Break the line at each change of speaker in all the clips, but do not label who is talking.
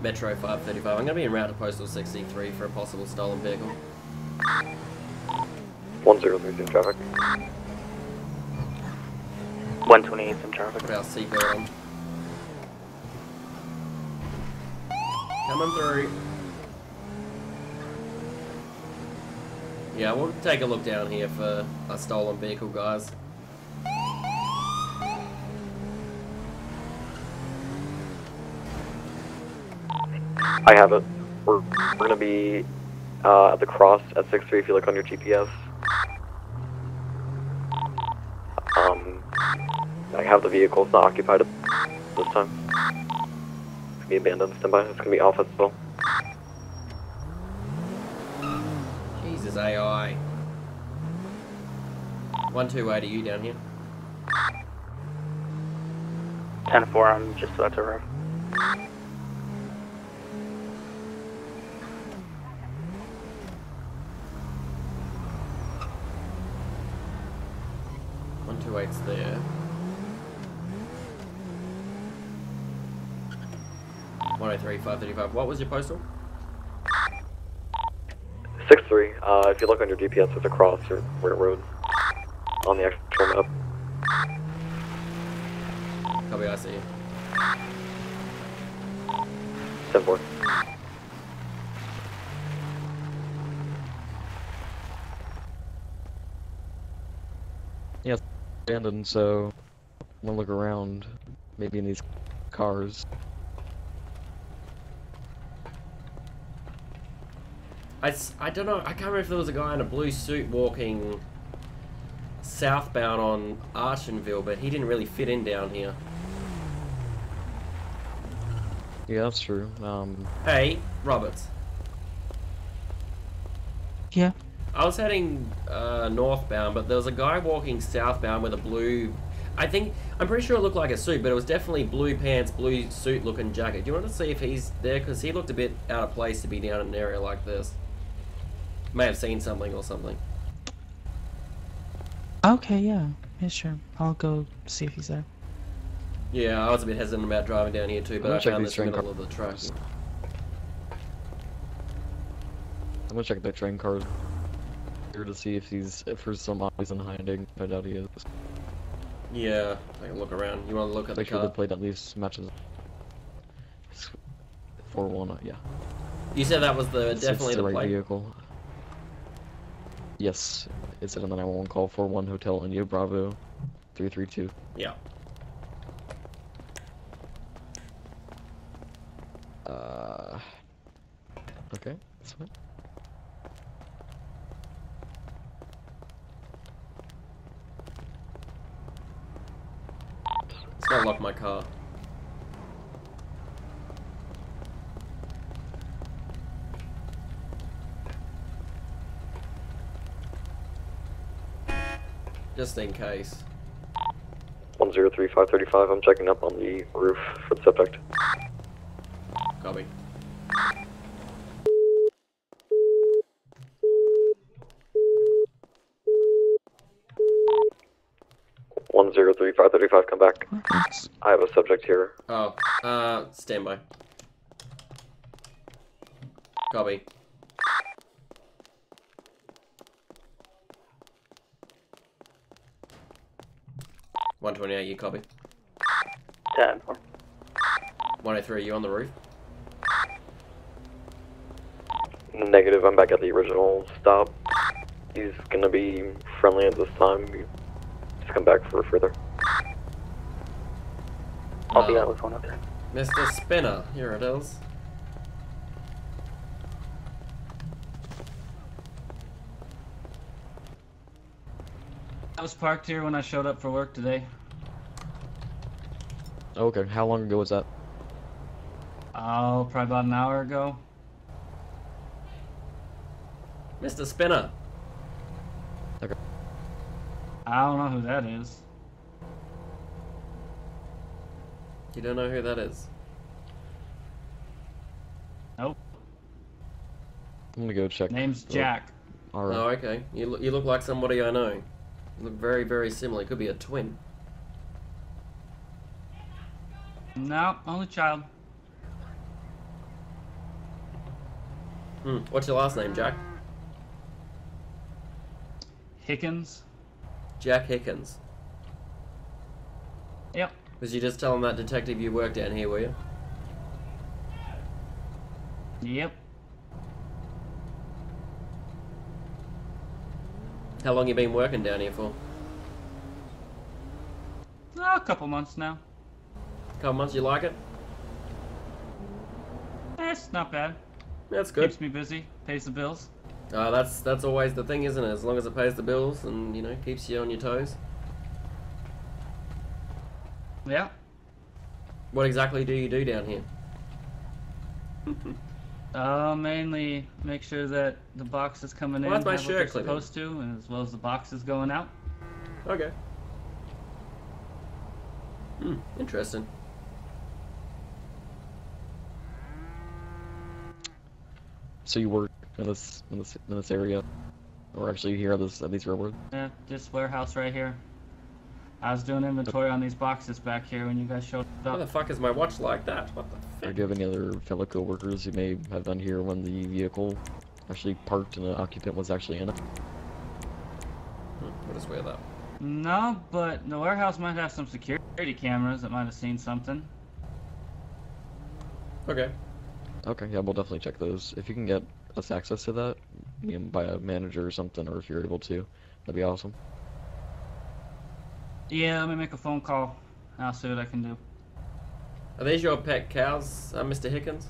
Metro 535. I'm going to be en route to Postal 63 for a possible stolen vehicle.
1036 in traffic.
128 in traffic.
Our seatbelt on. Coming through. Yeah, we'll take a look down here for a stolen vehicle, guys.
I have it. We're, we're gonna be uh, at the cross at 63 if you look on your GPS. Um, I have the vehicle, it's not occupied this time. It's gonna be abandoned, stand by. It's gonna be Alpha as well.
Jesus, AI. 128, are you down here?
10-4, I'm just about to arrive.
Eight's there. One oh three five thirty five. What was your postal?
63, uh, if you look on your GPS, it's across your where road on the actual map.
Copy, I see you.
10 4.
Abandoned, so I'm gonna look around. Maybe in these cars.
I, I don't know. I can't remember if there was a guy in a blue suit walking southbound on Archenville, but he didn't really fit in down here.
Yeah, that's true. Um,
Hey, Roberts.
Yeah.
I was heading uh, northbound, but there was a guy walking southbound with a blue. I think I'm pretty sure it looked like a suit, but it was definitely blue pants, blue suit looking jacket. Do you want to see if he's there? Because he looked a bit out of place to be down in an area like this. May have seen something or something.
Okay, yeah. Yeah, sure. I'll go see if he's there.
Yeah, I was a bit hesitant about driving down here too, but I found
these
this
train
middle of the track.
I'm gonna check the train cars to see if he's if there's some obvious in hiding. I doubt he is.
Yeah, take a look around. You want to look at
sure the
car?
plate at least matches. Four one, uh, yeah.
You said that was the
It's-
definitely
it's the
the
right vehicle. Yes, it's in the 911 call for one hotel in India Bravo, three three two.
Yeah.
Uh. Okay, that's fine.
It's not lock my car. Just in case.
103 535, I'm checking up on the roof for the subject.
Copy.
One zero three five thirty five. Come back. I have a subject here.
Oh, uh, standby. Copy. One twenty-eight. You copy.
10-4.
One hundred three. You on the roof?
Negative. I'm back at the original stop. He's gonna be friendly at this time. Just come back for further.
I'll be out with one up there.
Mr. Spinner. Here it is.
I was parked here when I showed up for work today.
Okay, how long ago was that?
Oh, probably about an hour ago.
Mr. Spinner. Okay.
I don't know who that is.
You don't know who that is?
Nope.
I'm gonna go check.
Name's
the-
Jack.
Alright.
Oh, okay. You look, you look like somebody I know. You look very, very similar. Could be a twin.
No, only child.
Hmm. What's your last name, Jack?
Hickens.
Jack Hickens.
Yep.
Was you just telling that detective you work down here, were you?
Yep.
How long you been working down here for?
Oh, a couple months now.
A couple months. You like it?
It's not bad.
That's good.
Keeps me busy. Pays the bills.
Uh, that's that's always the thing, isn't it? As long as it pays the bills and you know keeps you on your toes.
Yeah.
What exactly do you do down here?
Uh, mainly make sure that the box is coming
Well,
in
that's my
have what
shirt
they're supposed to, and as well as the boxes going out.
Okay. Hmm. Interesting.
So you work in this in this in this area, or actually here at this at these railroad?
Yeah, this warehouse right here. I was doing inventory on these boxes back here when you guys showed up.
How the fuck is my watch like that? What the
Or
fuck?
do you have any other fellow coworkers who may have been here when the vehicle actually parked and the occupant was actually in it?
Hmm, We'll just wear that.
No, but the warehouse might have some security cameras that might have seen something.
Okay.
Okay, yeah, we'll definitely check those. If you can get us access to that, you know, by a manager or something, or if you're able to, that'd be awesome.
Yeah, let me make a phone call. I'll see what I can do.
Are these your pet cows, uh, Mr. Hickens?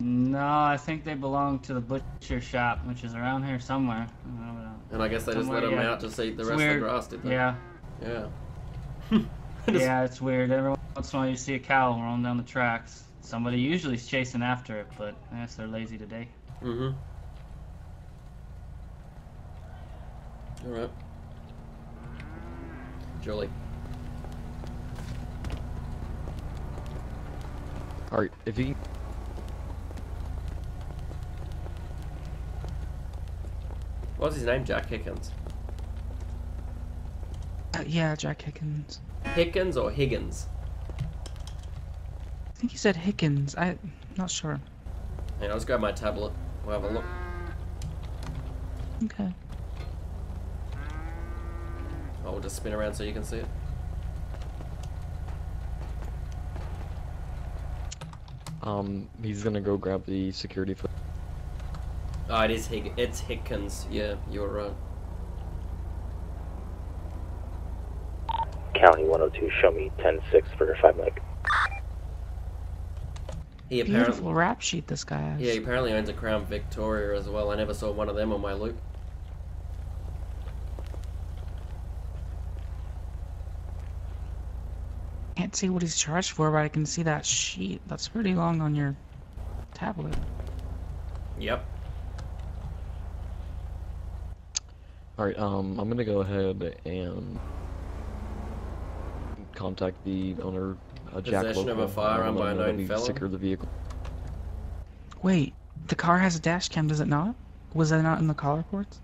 No, I think they belong to the butcher shop, which is around here somewhere. I.
And I guess they just let them
yeah.
out to eat the
It's
rest
weird.
of the grass, did they?
Yeah,
Yeah.
yeah, it's weird. Every once in a while you see a cow rolling down the tracks. Somebody usually is chasing after it, but I guess they're lazy today.
Mm-hmm. Alright. Julie.
Alright, if you can
What's his name? Jack Hickens.
Uh, yeah, Jack Hickens.
Hickens or Higgins?
I think he said Hickens. I'm not sure.
Hang on, I'll just grab my tablet. We'll have a look.
Okay.
Oh, we'll just spin around so you can see it.
Um, he's gonna go grab the security foot.
Oh, it is Hig- It's Hickens. Yeah, you were right.
County 102, show me 10-6 for 5 Mike.
He apparently,
Beautiful rap sheet this guy has.
yeah, he apparently owns a Crown Victoria as well. I never saw one of them on my loop.
Can't see what he's charged for, but I can see that sheet. That's pretty long on your tablet.
Yep.
Alright, um, I'm gonna go ahead and contact the owner, uh, Jack
Possession of a firearm by a
him know
known felon?
secured the vehicle.
Wait, the car has a dash cam, does it not? Was that not in the call reports?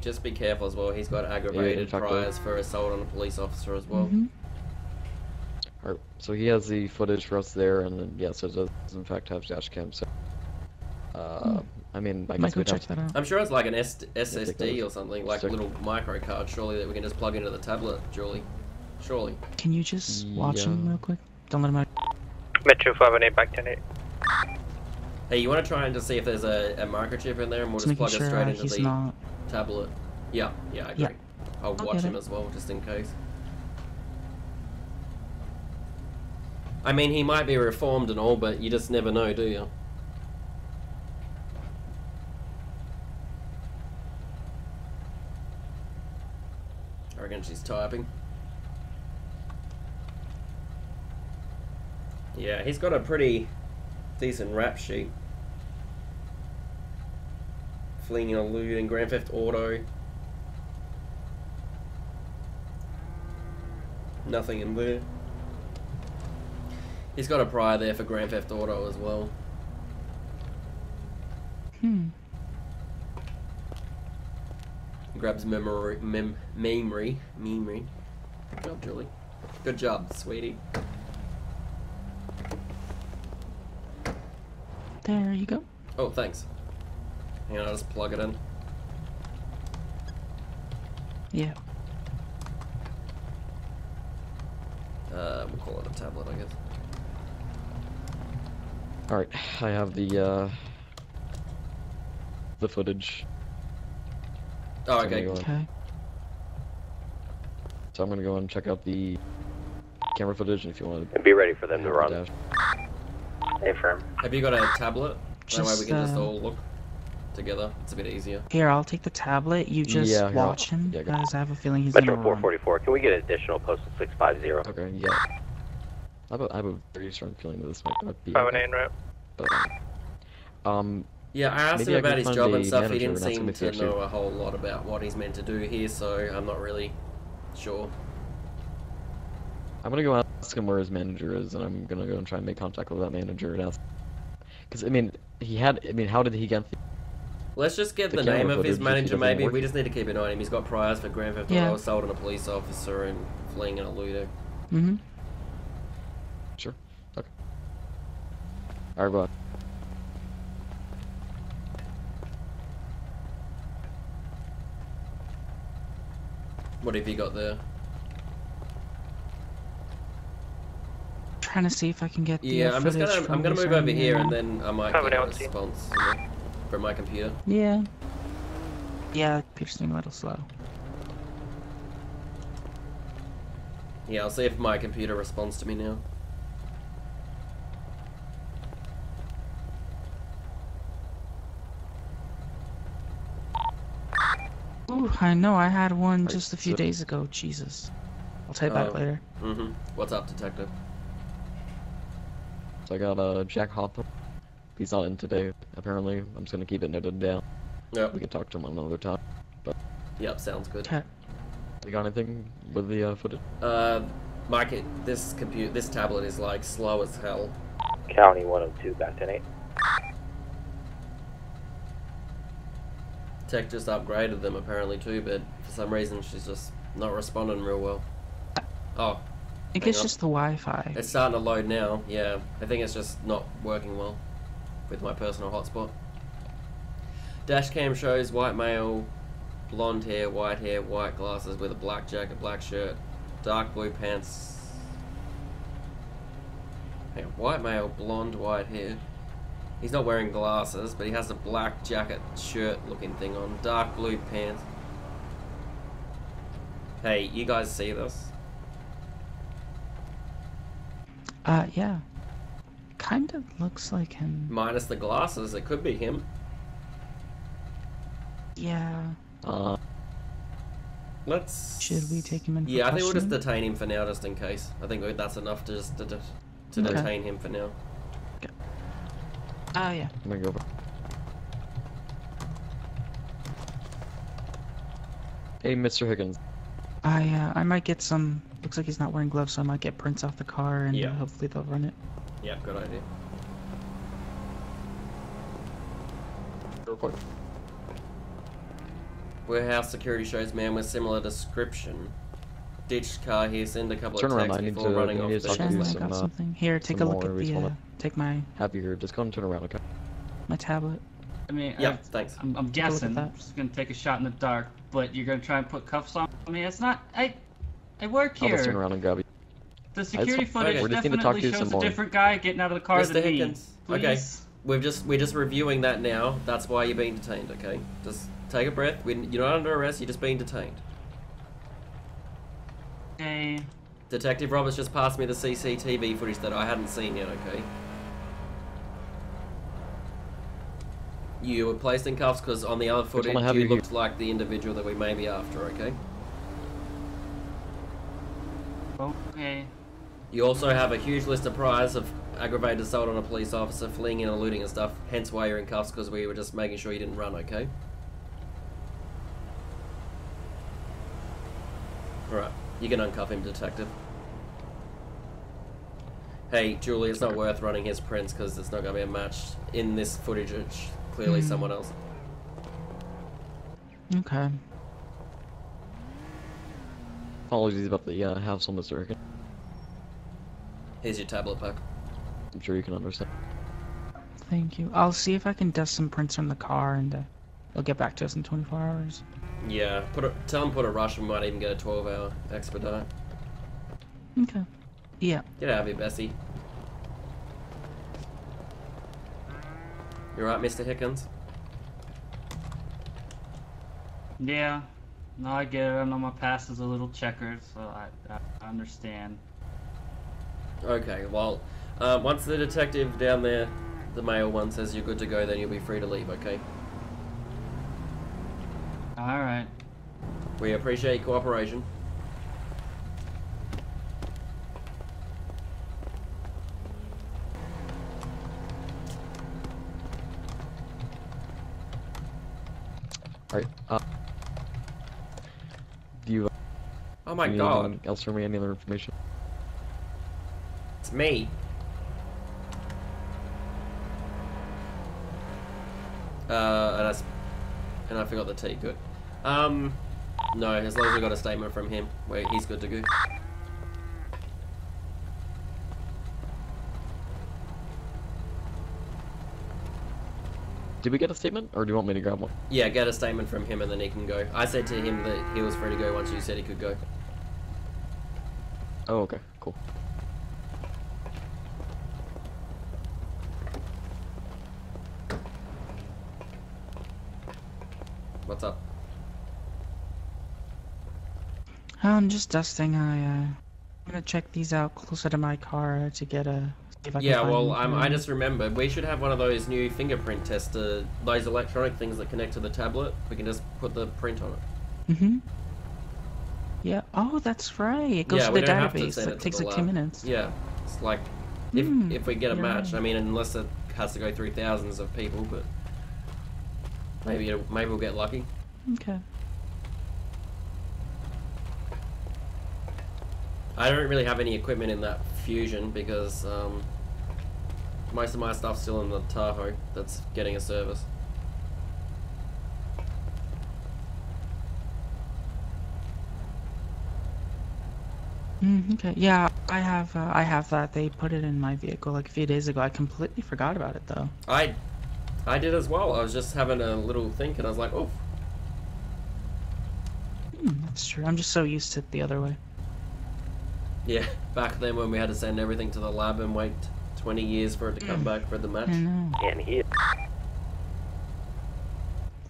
Hey, just be careful as well. He's got aggravated
fact,
priors for assault on a police officer as well.
hmm
Alright, so he has the footage for us there, and then, yes, it does in fact have dash cam, so... Uh, I mean, I
Might
guess
go
we'd
check
have
that out.
I'm sure it's like an S- SSD
that
or something, like a little micro card, surely, that we can just plug into the tablet, Julie. Surely.
Can you just watch him real quick? Don't let him out.
Metro 518 back to 8.
Hey, you want to try and just see if there's a, a microchip in there and we'll
Just
just plug it straight into the
not.
tablet? Yeah, yeah, I agree.
Yeah.
I'll
I'll
watch him
it.
as well, just in case. I mean, he might be reformed and all, but you just never know, do you? I reckon she's typing. Yeah, he's got a pretty decent rap sheet. Fleeing and eluding, Grand Theft Auto. Nothing in there. He's got a prior there for Grand Theft Auto as well.
Hmm.
Grabs memory, mem, memory, memory. Good job, Julie. Good job, sweetie.
There you go.
Oh, thanks. Hang on, I'll just plug it in.
Yeah.
Uh, we'll call it a tablet, I guess.
Alright, I have the, uh, the footage.
Oh,
I'm
okay.
gonna go-
Okay.
So I'm gonna go and check out the camera footage and if you want to
And be ready for them to run.
dash.
Hey, firm.
Have you got a tablet? that way we
Just,
can just
uh,
all look together. It's a bit easier.
Here, I'll take the tablet. You just
Yeah, here, I'll-
watch him,
yeah, go.
because I have a feeling he's
Metro
gonna run.
444, can we get an additional postal 650?
Okay, yeah. I have, a, I have a very strong feeling that this might not be.
518 en route.
But, um,
Yeah, I asked him
I
about his job and stuff. He didn't seem
him if he
to
actually-
know a whole lot about what he's meant to do here, so I'm not really sure.
I'm gonna go ask him where his manager is, and I'm gonna go and try and make contact with that manager and ask. Because I mean, he had. I mean, how did he get? The,
Let's just get
The
the, name of his
footage, if he
manager, maybe. We just need to keep an eye on him. He's got priors for grand theft
Yeah.
auto, assault on a police officer, and fleeing and eluding.
Mm-hmm.
sure. Okay. Alright, bye.
What have you got there?
Trying to see if I can get the
Yeah, I'm just gonna I'm gonna move over here,
now.
and then I might
Have
get a
LT.
response you know, from my computer.
Yeah. Yeah, computer's doing a little slow.
Yeah, I'll see if my computer responds to me now.
Ooh, I know. I had one
Right,
just a few days ago. Jesus. I'll take back
Oh.
later.
Mm-hmm. What's up, detective?
So I got uh, Jack Hopper. He's not in today, apparently. I'm just gonna keep it noted down.
Yeah.
We can talk to him another time.
But Yep, sounds good.
Okay.
You got anything with the uh, footage?
Uh, Mike, it- this computer, this tablet is like slow as hell.
County 102, back to 8.
Tech just upgraded them apparently too, but for some reason she's just not responding real well. Oh,
I think it's
on.
just the Wi-Fi.
it's starting to load now. Yeah, I think it's just not working well with my personal hotspot. Dashcam shows white male, blonde hair, white hair, white glasses with a black jacket, black shirt, dark blue pants. Hey, white male, blonde, white hair. He's not wearing glasses, but he has a black jacket, shirt looking thing on, dark blue pants. Hey, you guys see this?
Uh, yeah. Kind of looks like him.
Minus the glasses, it could be him.
Yeah.
Uh,
Let's.
Should we take him in for
Yeah, I think we'll just detain him for now, just in case. I think that's enough to just to, to, to
Okay.
detain him for now.
Oh, yeah.
I'm gonna go. Hey, Mr. Higgins.
I, uh, I might get some. Looks like he's not wearing gloves, so I might get prints off the car, and
Yeah.
uh, hopefully they'll run it.
Yeah, good idea.
Report.
Warehouse security shows man with similar description. Ditched car here, send a couple
Turn
of
around,
texts
I need
before
to-
running
I
off
need to
the
talk to you some, uh,
something. Here, take a look at the, uh, take my,
Have you here. Just go and turn around, okay?
my tablet.
I mean,
Yeah,
I,
thanks.
I'm, I'm guessing.
that.
I'm just gonna take a shot in the dark, but you're gonna try and put cuffs on me. It's not. I. I work here.
I'll just turn
here.
around and grab you.
The security footage
We
just need to talk to
definitely shows a
more.
different guy getting out of the car
Mr.
than me.
Higgins,
Please.
okay. We've just we're just reviewing that now. That's why you're being detained. Okay, just take a breath. we you're not under arrest. You're just being detained.
Okay.
Detective Roberts just passed me the CCTV footage that I hadn't seen yet. Okay. You were placed in cuffs because on the other
Which one
footage
I have
you
you here?
looked like the individual that we may be after. Okay.
Okay.
You also have a huge list of priors of aggravated assault on a police officer, fleeing and eluding and stuff. Hence why you're in cuffs because we were just making sure you didn't run. Okay. Alright, you can uncuff him, detective. Hey, Julie, it's not worth running his prints because it's not going to be a match in this footage. It's clearly
Hmm.
someone else.
Okay.
Apologies about the uh, on the Ricken.
Here's your tablet pack.
I'm sure you can understand.
Thank you. I'll see if I can dust some prints from the car and uh, they'll get back to us in 24 hours.
Yeah, put a, tell him put a rush. We might even get a 12-hour expedite.
Okay. Yeah.
Get out of here, Bessie. You are right, Mr. Hickens?
Yeah. No, I get it. I know my past is a little checkered, so I, I understand.
Okay, well, uh, once the detective down there, the male one, says you're good to go, then you'll be free to leave, okay?
Alright.
We appreciate your cooperation.
Alright, uh... Do you
Oh my
need
god,
anything else from me? Any other information?
It's me. Uh, and I, and I forgot the T, good. Um, no, as long as we got a statement from him, where he's good to go.
Did we get a statement, or do you want me to grab one?
Yeah, get a statement from him and then he can go. I said to him that he was free to go once you said he could go.
Oh, okay, cool.
What's up?
I'm just dusting. I, uh, I'm gonna check these out closer to my car to get a. if I can
Yeah, well, um, I just remembered we should have one of those new fingerprint tester, those electronic things that connect to the tablet. We can just put the print on it.
Mm-hmm. Yeah. Oh, that's right. It goes
yeah,
to the
don't have to
database. That
it
takes like two minutes.
Yeah, it's like if
Hmm,
if we get a match.
right.
I mean, unless it has to go through thousands of people, but maybe maybe we'll get lucky.
Okay.
I don't really have any equipment in that fusion because um, most of my stuff's still in the Tahoe that's getting a service.
Mm, okay. Yeah, I have. Uh, I have that. They put it in my vehicle like a few days ago. I completely forgot about it though.
I I did as well. I was just having a little think and I was like, oh,
Hmm, that's true. I'm just so used to it the other way.
Yeah. Back then when we had to send everything to the lab and wait 20 years for it to come back for the match.
I know.
And he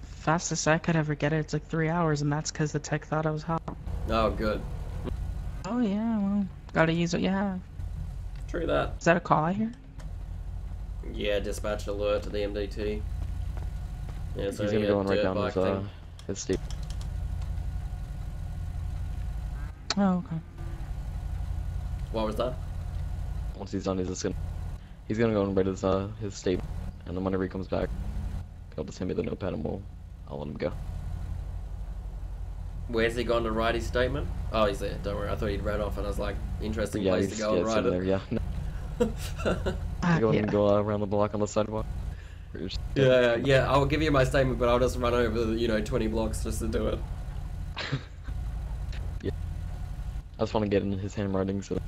Fastest I could ever get it, it's like three hours, and that's because the tech thought I was hot.
Oh, good.
Oh yeah, well, gotta use what you have.
True that.
Is that a call I hear?
Yeah, dispatch alert to the MDT. Yeah, so
He's gonna
a
go and write
dirt
down
bike
his, uh,
thing.
his state.
Oh okay.
What was that?
Once he's done, he's just gonna he's gonna go and write his uh his statement, and then whenever he comes back, he'll just hand me the notepad and we'll I'll let him go.
Where's he gone to write his statement? Oh, he's there. Don't worry. I thought he'd ran off, and I was like, interesting
yeah,
place to go
yeah,
and write
in there.
it.
Yeah, no,
Ah,
go
yeah.
and go uh, around the block on the sidewalk. Or
yeah, yeah. I'll give you my statement, but I'll just run over, you know, 20 blocks just to do it.
yeah. I just want to get in his handwriting so that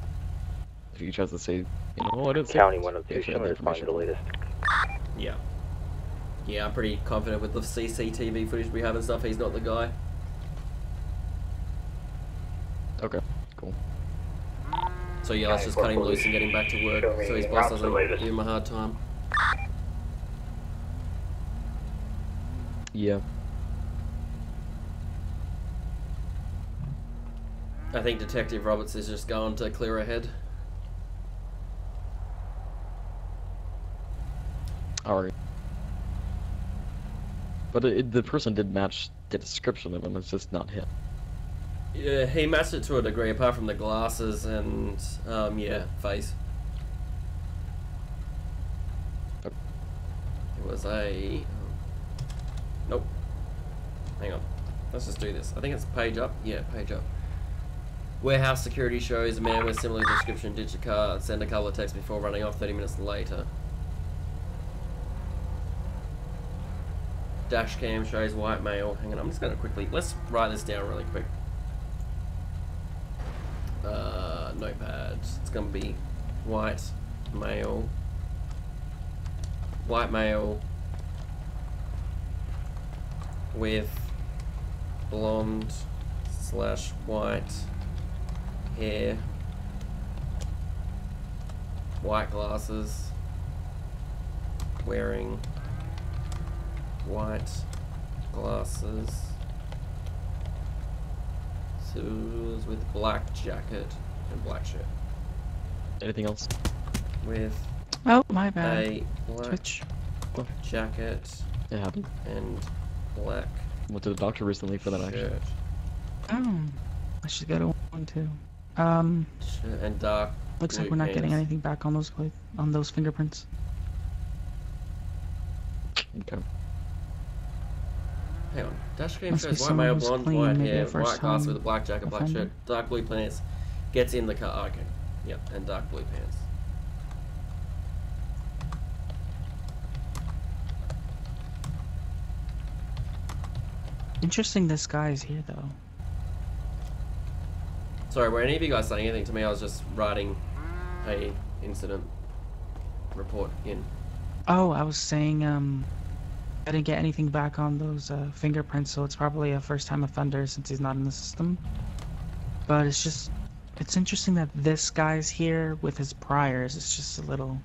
if he tries to say, you know, I didn't say
County
this,"
102
he actually
showing
the
responding the latest.
Yeah. Yeah, I'm pretty confident with the CCTV footage we have and stuff. He's not the guy.
Okay, cool.
So yeah, let's just cut him loose and get him back to work, so his boss doesn't give him a hard time.
Yeah.
I think Detective Roberts is just going to clear ahead.
Alright. But it, the person did match the description of him, it's just not him.
Yeah, he matched it to a degree, apart from the glasses and um, yeah, face.
Okay.
It was a. Nope. Hang on. Let's just do this. I think it's page up. Yeah, page up. Warehouse security shows a man with similar description ditch a car, send a couple of texts before running off 30 minutes later. Dash cam shows white male. Hang on, I'm just gonna quickly let's write this down really quick. uh, notepad. It's gonna be white male. White male with blonde slash white hair, white glasses, wearing white glasses, shoes with black jacket and black shirt,
Anything else?
with
Oh, my bad.
a black
Twitch.
jacket
It happened.
and black
Went to the doctor recently for that actually.
Oh, I should get a one too. Um,
shirt and dark.
looks like we're not getting anything back on those on those fingerprints.
Okay.
Hang on. Dash cam
Must
shows white male, blonde, white
a
hair, white glasses with a black jacket, black shirt, dark blue pants. Gets in the car. Oh, okay. Yep, and dark blue pants.
Interesting. This guy is here though.
Sorry, were any of you guys saying anything to me? I was just writing a incident report in.
Oh, I was saying, um, I didn't get anything back on those uh, fingerprints, so it's probably a first-time offender since he's not in the system. But it's just, it's interesting that this guy's here with his priors. It's just a little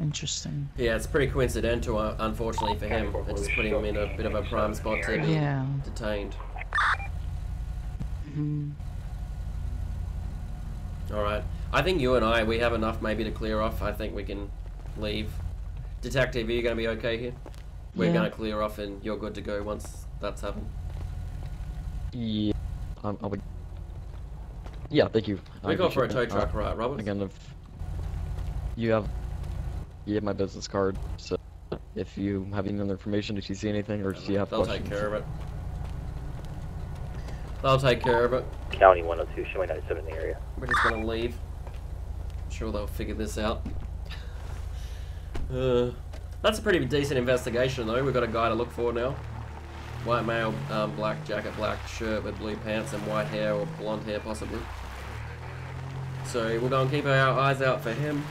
interesting.
Yeah, it's pretty coincidental, uh, unfortunately for him. It's putting him in a bit of a prime spot to be
Yeah.
detained.
hmm
Alright. I think you and I, we have enough maybe to clear off. I think we can leave. Detective, are you going to be okay here? We're
Yeah.
going to clear off and you're good to go once that's happened.
Yeah. Um, I'll be... Yeah, thank you. I
We go for a tow
that. Uh,
truck, right, Robert?
Again, if you have you have my business card, so if you have any other information, if you see anything, or if you have
They'll
questions,
take care of it. They'll take care of it.
County 102, showing 97 in the area.
We're just gonna leave. I'm sure they'll figure this out. Uh, that's a pretty decent investigation, though. We've got a guy to look for now. White male, um, black jacket, black shirt with blue pants, and white hair or blonde hair, possibly. So we'll go and keep our eyes out for him.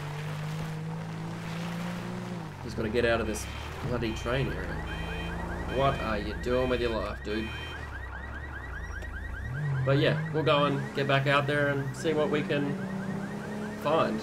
He's got to get out of this bloody train area. What are you doing with your life, dude? But yeah, we'll go and get back out there and see what we can find.